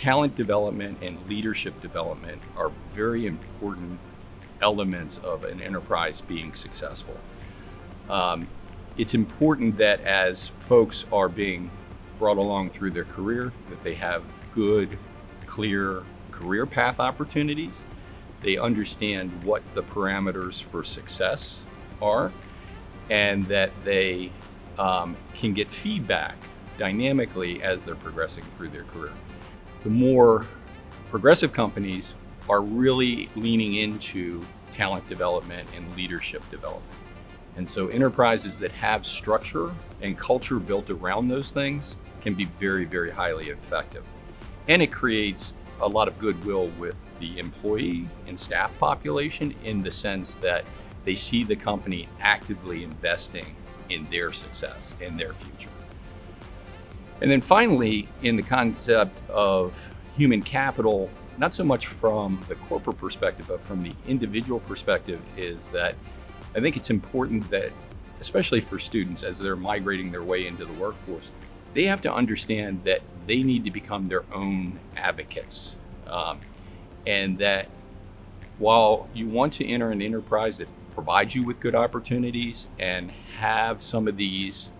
talent development and leadership development are very important elements of an enterprise being successful. Um, it's important that as folks are being brought along through their career, that they have good, clear career path opportunities. They understand what the parameters for success are, and that they um, can get feedback dynamically as they're progressing through their career. The more progressive companies are really leaning into talent development and leadership development. And so enterprises that have structure and culture built around those things can be very, very highly effective. And it creates a lot of goodwill with the employee and staff population in the sense that they see the company actively investing in their success and their future. And then finally, in the concept of human capital, not so much from the corporate perspective, but from the individual perspective, is that I think it's important that, especially for students as they're migrating their way into the workforce, they have to understand that they need to become their own advocates. Um, and that while you want to enter an enterprise that provides you with good opportunities and have some of these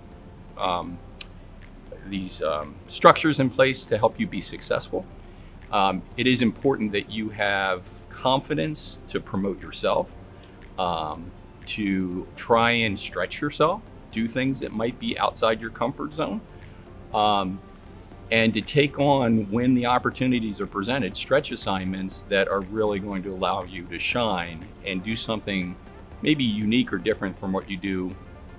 um, these um, structures in place to help you be successful, um, it is important that you have confidence to promote yourself, um, to try and stretch yourself, do things that might be outside your comfort zone, um, and to take on, when the opportunities are presented, stretch assignments that are really going to allow you to shine and do something maybe unique or different from what you do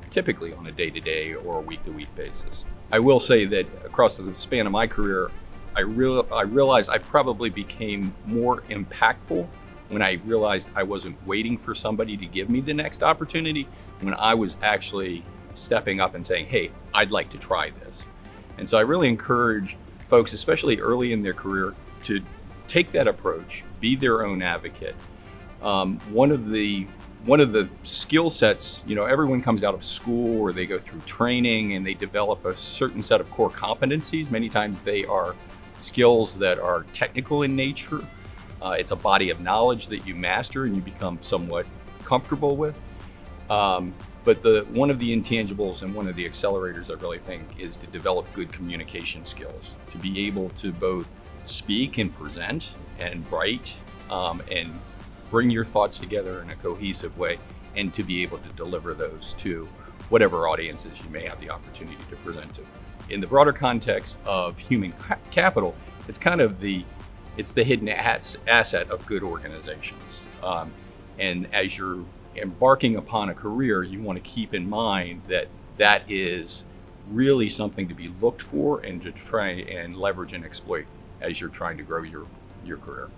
typically on a day to day or a week to week basis. I will say that across the span of my career, I, real, I realized I probably became more impactful when I realized I wasn't waiting for somebody to give me the next opportunity, when I was actually stepping up and saying, hey, I'd like to try this. And so I really encourage folks, especially early in their career, to take that approach, be their own advocate. Um, one of the one of the skill sets, you know, everyone comes out of school or they go through training and they develop a certain set of core competencies. Many times they are skills that are technical in nature. Uh, it's a body of knowledge that you master and you become somewhat comfortable with. Um, but the one of the intangibles and one of the accelerators I really think is to develop good communication skills, to be able to both speak and present and write um, and bring your thoughts together in a cohesive way and to be able to deliver those to whatever audiences you may have the opportunity to present to in the broader context of human capital, it's kind of the it's the hidden asset of good organizations. Um, and as you're embarking upon a career, you want to keep in mind that that is really something to be looked for and to try and leverage and exploit as you're trying to grow your, your career.